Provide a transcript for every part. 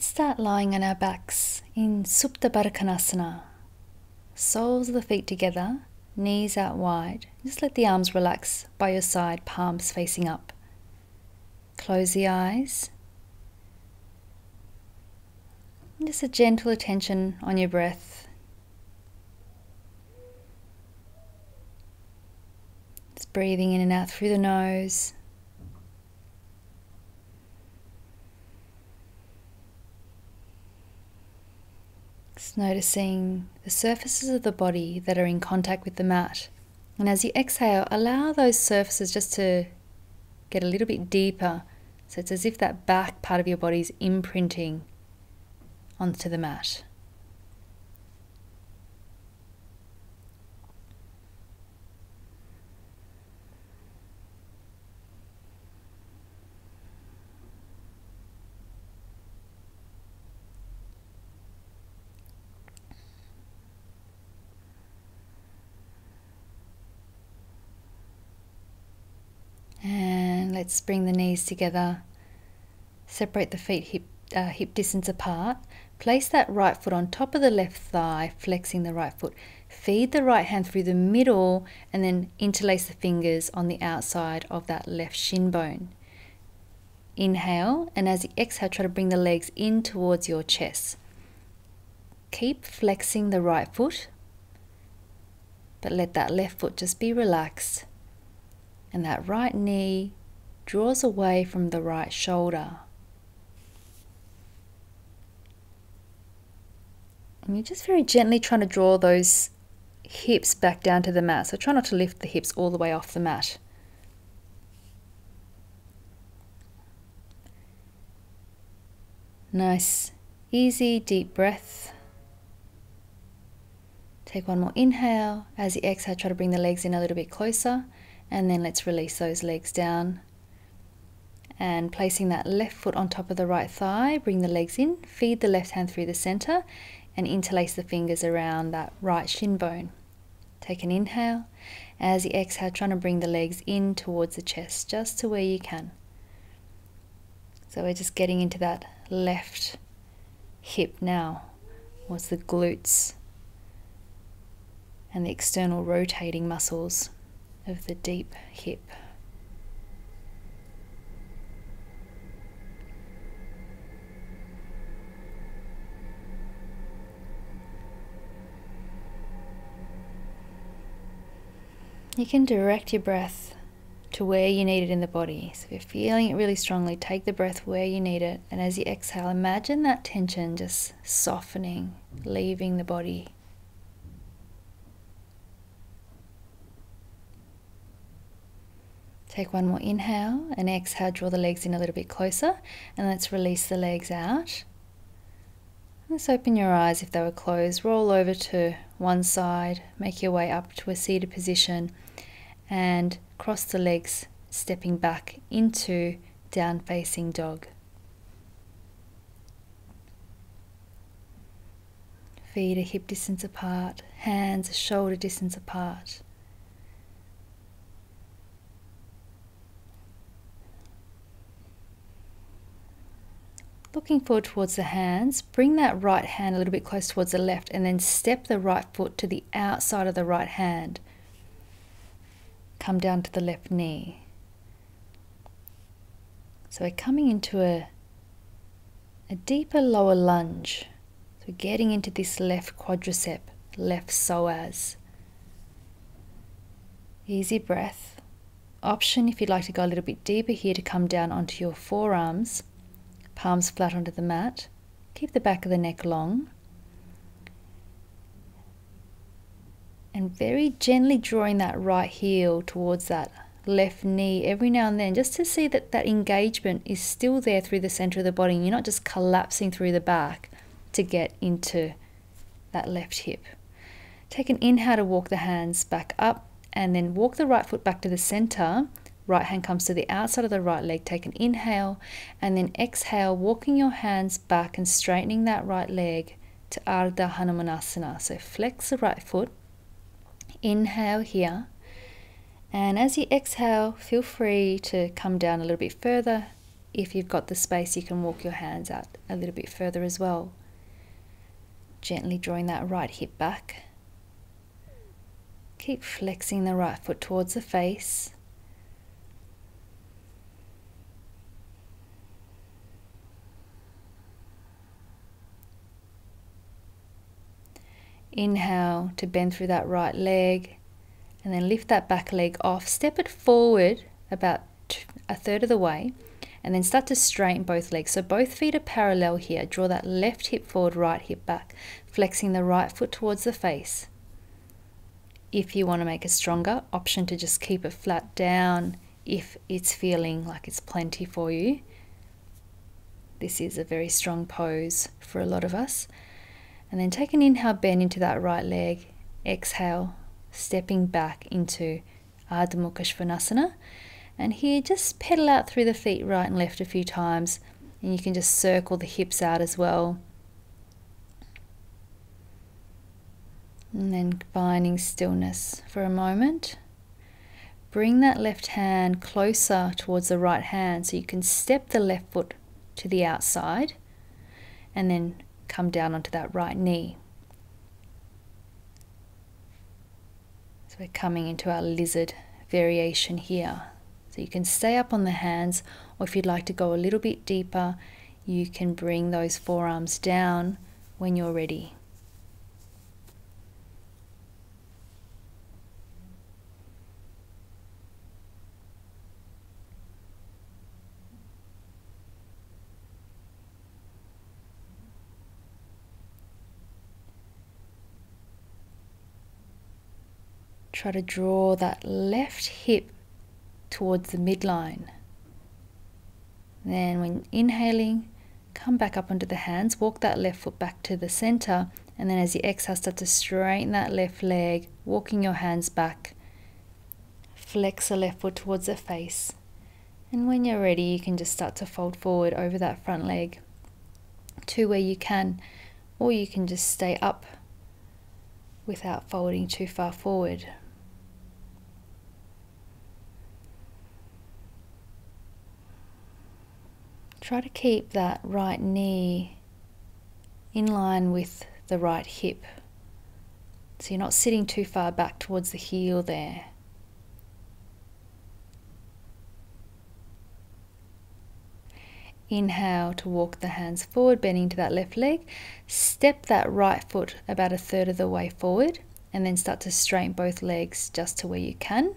Let's start lying on our backs in Supta Baddha Konasana. Soles of the feet together, knees out wide. Just let the arms relax by your side, palms facing up. Close the eyes. Just a gentle attention on your breath. Just breathing in and out through the nose. Noticing the surfaces of the body that are in contact with the mat. And as you exhale, allow those surfaces just to get a little bit deeper. So it's as if that back part of your body is imprinting onto the mat. And let's bring the knees together. Separate the feet hip, uh, hip distance apart. Place that right foot on top of the left thigh, flexing the right foot. Feed the right hand through the middle and then interlace the fingers on the outside of that left shin bone. Inhale, and as you exhale, try to bring the legs in towards your chest. Keep flexing the right foot, but let that left foot just be relaxed and that right knee draws away from the right shoulder. And you're just very gently trying to draw those hips back down to the mat. So try not to lift the hips all the way off the mat. Nice, easy, deep breath. Take one more inhale. As you exhale, try to bring the legs in a little bit closer. And then let's release those legs down. And placing that left foot on top of the right thigh, bring the legs in, feed the left hand through the center, and interlace the fingers around that right shin bone. Take an inhale. As you exhale, trying to bring the legs in towards the chest, just to where you can. So we're just getting into that left hip now. What's the glutes and the external rotating muscles of the deep hip. You can direct your breath to where you need it in the body. So if you're feeling it really strongly, take the breath where you need it. And as you exhale, imagine that tension just softening, leaving the body. Take one more inhale and exhale, draw the legs in a little bit closer, and let's release the legs out. Let's open your eyes if they were closed. Roll over to one side, make your way up to a seated position, and cross the legs, stepping back into down facing dog. Feet a hip distance apart, hands a shoulder distance apart. Looking forward towards the hands, bring that right hand a little bit close towards the left and then step the right foot to the outside of the right hand. Come down to the left knee. So we're coming into a, a deeper lower lunge. So we're getting into this left quadricep, left psoas. Easy breath. Option if you'd like to go a little bit deeper here to come down onto your forearms palms flat onto the mat. Keep the back of the neck long. And very gently drawing that right heel towards that left knee every now and then, just to see that that engagement is still there through the center of the body. You're not just collapsing through the back to get into that left hip. Take an inhale to walk the hands back up and then walk the right foot back to the center Right hand comes to the outside of the right leg. Take an inhale and then exhale, walking your hands back and straightening that right leg to Ardha Hanumanasana. So flex the right foot. Inhale here. And as you exhale, feel free to come down a little bit further If you've got the space, you can walk your hands out a little bit further as well. Gently drawing that right hip back. Keep flexing the right foot towards the face. Inhale to bend through that right leg and then lift that back leg off. Step it forward about a third of the way and then start to straighten both legs. So both feet are parallel here. Draw that left hip forward, right hip back, flexing the right foot towards the face. If you want to make it stronger, option to just keep it flat down if it's feeling like it's plenty for you. This is a very strong pose for a lot of us. And then take an inhale, bend into that right leg. Exhale, stepping back into Adho Mukha Svanasana. And here, just pedal out through the feet right and left a few times. And you can just circle the hips out as well. And then finding stillness for a moment. Bring that left hand closer towards the right hand so you can step the left foot to the outside and then come down onto that right knee. So we're coming into our lizard variation here. So you can stay up on the hands, or if you'd like to go a little bit deeper, you can bring those forearms down when you're ready. Try to draw that left hip towards the midline. Then, when inhaling, come back up onto the hands, walk that left foot back to the center, and then as you exhale, start to straighten that left leg, walking your hands back. Flex the left foot towards the face. And when you're ready, you can just start to fold forward over that front leg to where you can, or you can just stay up without folding too far forward. Try to keep that right knee in line with the right hip. So you're not sitting too far back towards the heel there. Inhale to walk the hands forward, bending to that left leg. Step that right foot about a third of the way forward, and then start to straighten both legs just to where you can.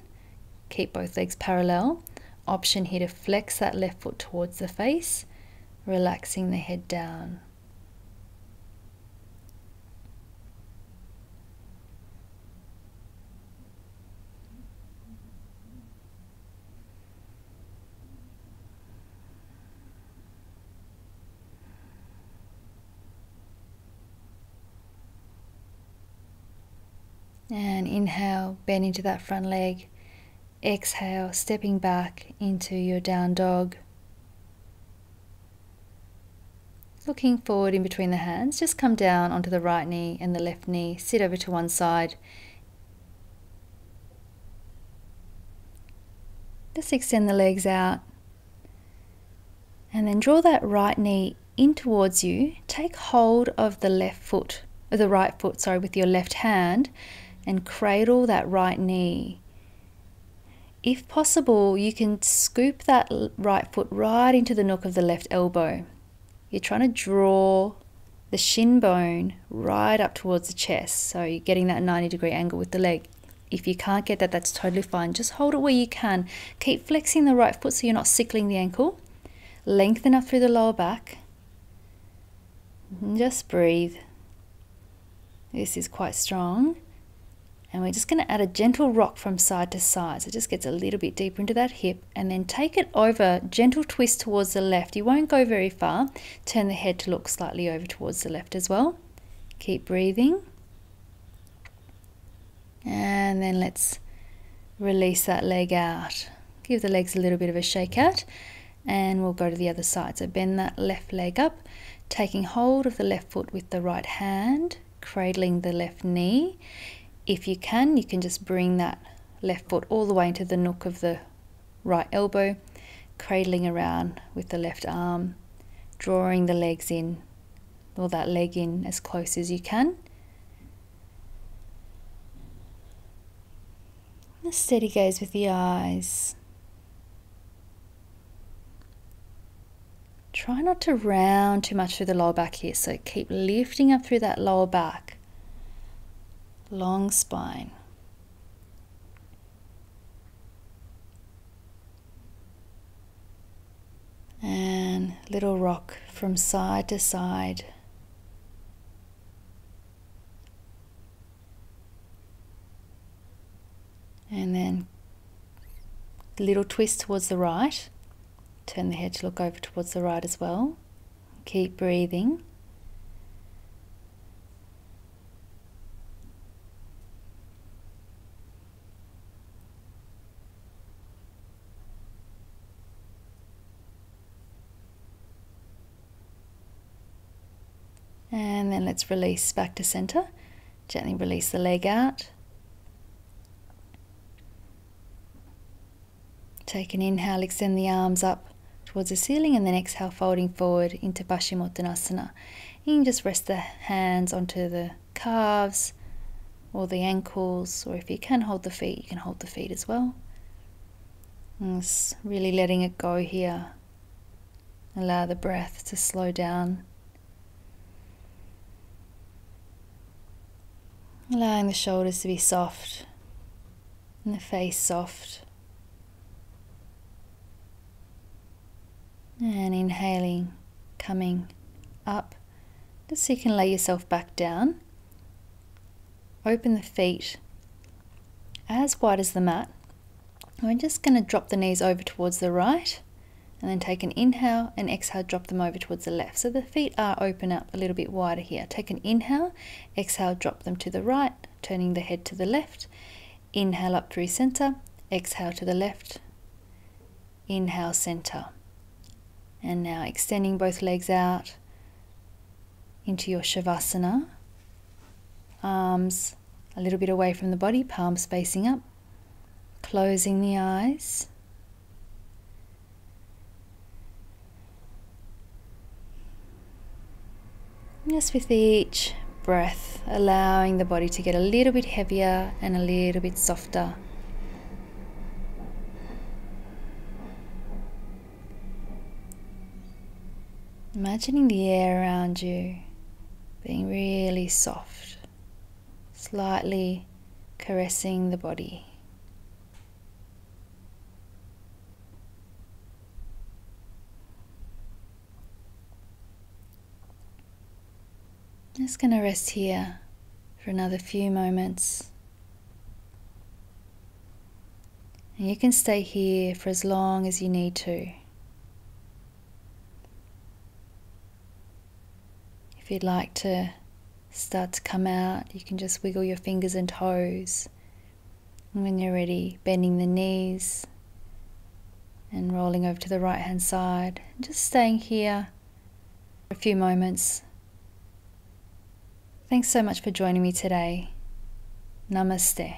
Keep both legs parallel option here to flex that left foot towards the face, relaxing the head down. And inhale, bend into that front leg. Exhale, stepping back into your down dog. Looking forward in between the hands, just come down onto the right knee and the left knee, sit over to one side. Just extend the legs out and then draw that right knee in towards you. Take hold of the left foot, or the right foot, sorry, with your left hand and cradle that right knee if possible, you can scoop that right foot right into the nook of the left elbow. You're trying to draw the shin bone right up towards the chest. So you're getting that 90 degree angle with the leg. If you can't get that, that's totally fine. Just hold it where you can. Keep flexing the right foot so you're not sickling the ankle. Lengthen up through the lower back. just breathe. This is quite strong. And we're just going to add a gentle rock from side to side. So it just gets a little bit deeper into that hip and then take it over, gentle twist towards the left. You won't go very far. Turn the head to look slightly over towards the left as well. Keep breathing. And then let's release that leg out. Give the legs a little bit of a shake out and we'll go to the other side. So bend that left leg up, taking hold of the left foot with the right hand, cradling the left knee. If you can, you can just bring that left foot all the way into the nook of the right elbow, cradling around with the left arm, drawing the legs in, or that leg in as close as you can. A steady gaze with the eyes. Try not to round too much through the lower back here, so keep lifting up through that lower back. Long spine. And little rock from side to side. And then little twist towards the right. Turn the head to look over towards the right as well. Keep breathing. And then let's release back to center. Gently release the leg out. Take an inhale, extend the arms up towards the ceiling, and then exhale, folding forward into Paschimottanasana. You can just rest the hands onto the calves or the ankles, or if you can hold the feet, you can hold the feet as well. And really letting it go here. Allow the breath to slow down. Allowing the shoulders to be soft and the face soft. And inhaling, coming up, just so you can lay yourself back down. Open the feet as wide as the mat. We're just going to drop the knees over towards the right and then take an inhale and exhale, drop them over towards the left. So the feet are open up a little bit wider here. Take an inhale, exhale, drop them to the right, turning the head to the left. Inhale up through center, exhale to the left. Inhale, center. And now extending both legs out into your Shavasana. Arms a little bit away from the body, palms facing up. Closing the eyes. Just with each breath, allowing the body to get a little bit heavier and a little bit softer. Imagining the air around you being really soft, slightly caressing the body. Just going to rest here for another few moments. And you can stay here for as long as you need to. If you'd like to start to come out, you can just wiggle your fingers and toes. And when you're ready, bending the knees and rolling over to the right hand side. Just staying here for a few moments. Thanks so much for joining me today. Namaste.